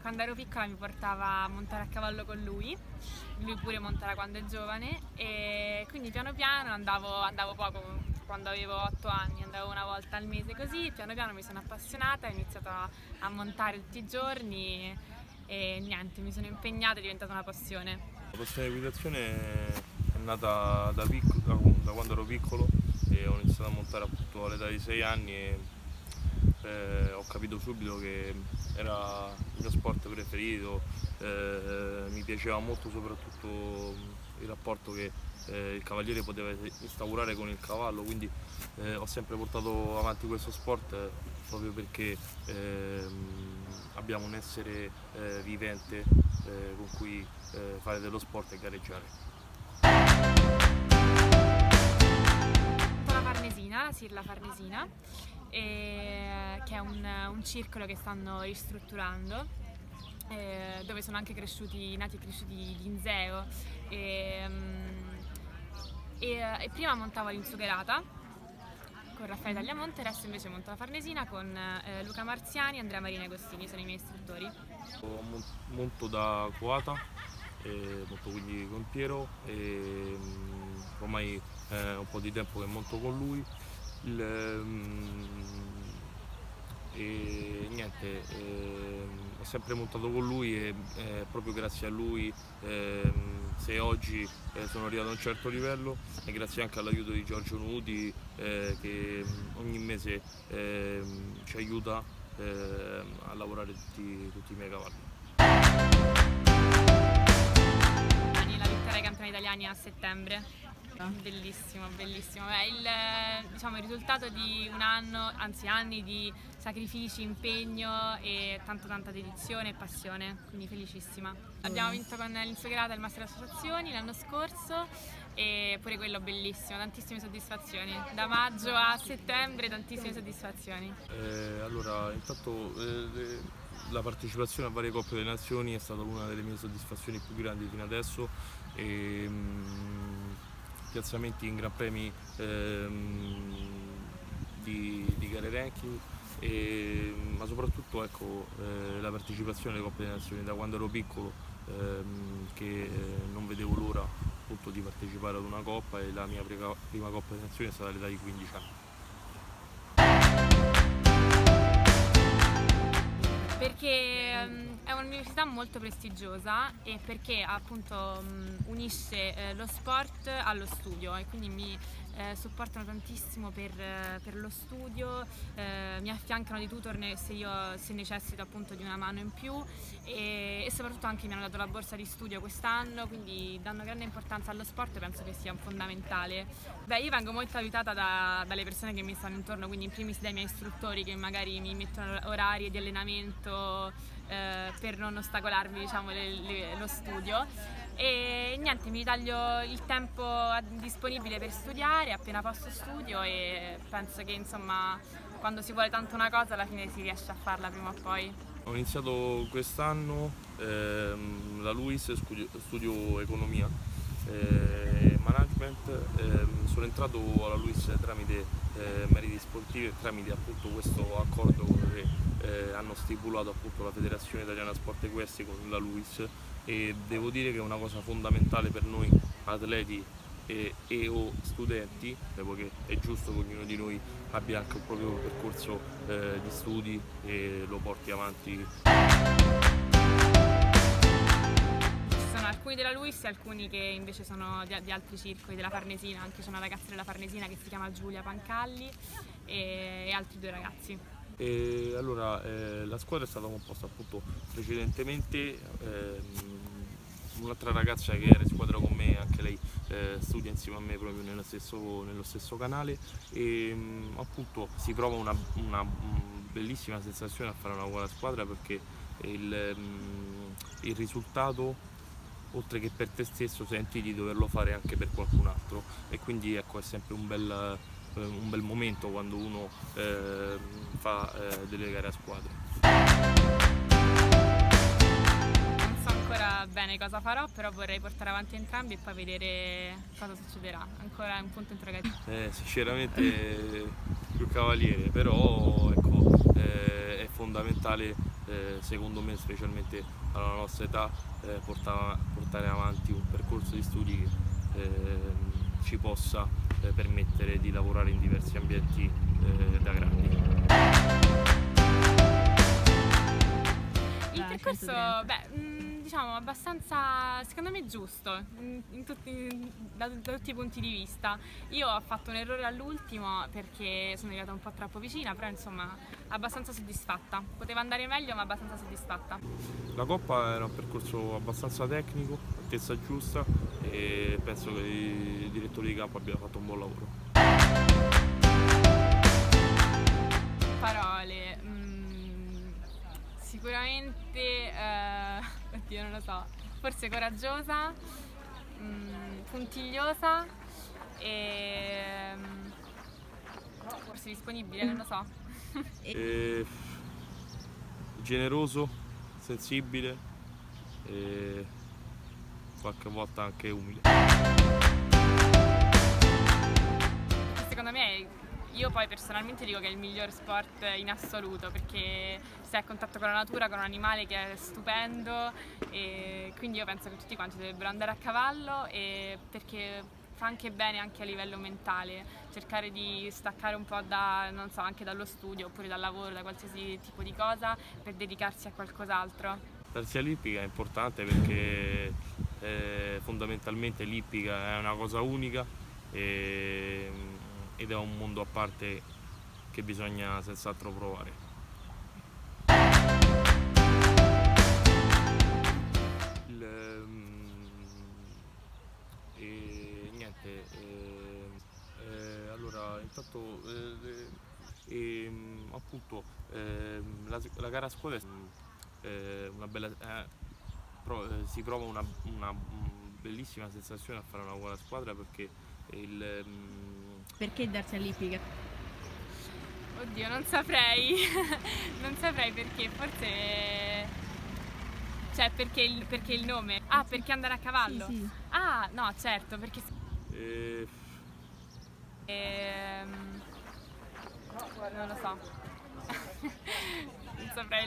quando ero piccola mi portava a montare a cavallo con lui, lui pure monta da quando è giovane e quindi piano piano andavo, andavo poco, quando avevo 8 anni andavo una volta al mese così, piano piano mi sono appassionata, ho iniziato a, montare tutti i giorni e niente, mi sono impegnata, è diventata una passione. La passione di equitazione è nata da, piccolo, da, da quando ero piccolo e ho iniziato a montare appunto all'età di 6 anni eh, ho capito subito che era il mio sport preferito, eh, mi piaceva molto soprattutto il rapporto che eh, il cavaliere poteva instaurare con il cavallo, quindi eh, ho sempre portato avanti questo sport eh, proprio perché ehm, abbiamo un essere eh, vivente con cui fare dello sport e gareggiare. La Farnesina, la Sirla Farnesina e, che è un, un, circolo che stanno ristrutturando eh, dove sono anche cresciuti, nati e cresciuti di Inzeo e, e, e prima montavo l'Insugerata con Raffaele Tagliamonte, adesso invece monto la Farnesina con eh, Luca Marziani e Andrea Marina Agostini, sono i miei istruttori. Monto da Coata, eh, monto quindi con Piero e ormai è un po' di tempo che monto con lui e niente, eh, ho sempre montato con lui e eh, proprio grazie a lui eh, se oggi eh, sono arrivato a un certo livello e grazie anche all'aiuto di Giorgio Nudi eh, che ogni mese ehm, ci aiuta ehm, a lavorare tutti, tutti i miei cavalli. La vittoria ai campioni italiani a settembre Bellissimo, bellissimo. È il, diciamo, il, risultato di un anno, anzi anni di sacrifici, impegno e tanta tanta dedizione e passione, quindi felicissima. Abbiamo vinto con l'Insegrata il Master Associazioni l'anno scorso e pure quello bellissimo, tantissime soddisfazioni. Da maggio a settembre tantissime soddisfazioni. Eh, allora, intanto eh, la partecipazione a varie Coppe delle Nazioni è stata una delle mie soddisfazioni più grandi fino adesso. E, mm, piazzamenti in Gran Premi ehm, di, di, gare ranking, e, ma soprattutto ecco, eh, la partecipazione alle Coppe delle Nazioni da quando ero piccolo ehm, che eh, non vedevo l'ora appunto di partecipare ad una Coppa e la mia prima, Coppa delle Nazioni è stata all'età di 15 anni. Perché um, è un'università molto prestigiosa e perché appunto um, unisce eh, lo sport allo studio e quindi mi eh, supportano tantissimo per, eh, per lo studio, eh, mi affiancano di tutor se, io, se necessito appunto di una mano in più e, e, soprattutto anche mi hanno dato la borsa di studio quest'anno, quindi danno grande importanza allo sport e penso che sia fondamentale. Beh, io vengo molto aiutata da, dalle persone che mi stanno intorno, quindi in primis dai miei istruttori che magari mi mettono orari di allenamento eh, per non ostacolarmi diciamo, le, le, lo studio e niente mi taglio il tempo disponibile per studiare appena posso studio e penso che insomma quando si vuole tanto una cosa alla fine si riesce a farla prima o poi. Ho iniziato quest'anno ehm, la LUIS, studio, studio economia e management, ehm, sono entrato alla LUIS tramite eh, meriti sportivi e tramite appunto questo accordo che eh, hanno stipulato appunto la Federazione Italiana Sport Equestri con la LUIS e devo dire che è una cosa fondamentale per noi atleti e, e o studenti, perché è giusto che ognuno di noi abbia anche un proprio percorso eh, di studi e lo porti avanti. Ci sono alcuni della Luis e alcuni che invece sono di, di altri circoli della Farnesina, anche c'è una ragazza della Farnesina che si chiama Giulia Pancalli e, e altri due ragazzi. E allora eh, la squadra è stata composta appunto precedentemente ehm, un'altra ragazza che era in squadra con me, anche lei eh, studia insieme a me proprio nello stesso, nello stesso canale e mh, appunto si prova una, una mh, bellissima sensazione a fare una buona squadra perché il, mh, il risultato oltre che per te stesso senti di doverlo fare anche per qualcun altro e quindi ecco è sempre un bel, un bel momento quando uno eh, fa eh, delle gare a squadra ancora bene cosa farò, però vorrei portare avanti entrambi e poi vedere cosa succederà. Ancora un punto interrogativo. Eh, sinceramente più cavaliere, però ecco, eh, è fondamentale eh, secondo me specialmente alla nostra età eh, portare, portare, avanti un percorso di studi che ehm, ci possa eh, permettere di lavorare in diversi ambienti eh, da grandi. Il percorso, beh, mm, diciamo abbastanza, secondo me giusto, tutti, da, da, tutti i punti di vista. Io ho fatto un errore all'ultimo perché sono arrivata un po' troppo vicina, però insomma abbastanza soddisfatta. Poteva andare meglio ma abbastanza soddisfatta. La Coppa era un percorso abbastanza tecnico, altezza giusta e penso che il direttore di campo abbia fatto un buon lavoro. Parole. Sicuramente, eh, oddio non lo so, forse coraggiosa, mm, puntigliosa e mm, forse disponibile, non lo so. e, generoso, sensibile e qualche volta anche umile. Io poi personalmente dico che è il miglior sport in assoluto perché sei a contatto con la natura, con un animale che è stupendo e quindi io penso che tutti quanti dovrebbero andare a cavallo perché fa anche bene anche a livello mentale, cercare di staccare un po' da, so, anche dallo studio oppure dal lavoro, da qualsiasi tipo di cosa per dedicarsi a qualcos'altro. L'Arsia lippica è importante perché eh, fondamentalmente l'ippica è una cosa unica e, ed è un mondo a parte che bisogna senz'altro provare. Il, ehm, e, niente, eh, eh, allora intanto eh, ehm, appunto ehm, la, la, gara a scuola è eh, una bella eh, si prova una, una, bellissima sensazione a fare una buona squadra perché il... Um... Perché darsi all'ippica? Oddio, non saprei, non saprei perché, forse... Cioè, perché il, perché il nome? Ah, perché andare a cavallo? Sì, sì. Ah, no, certo, perché... E... Ehm... Non lo so. non saprei.